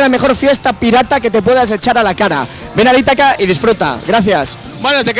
la mejor fiesta pirata que te puedas echar a la cara. Ven a Ítaca y disfruta. Gracias. Bueno, te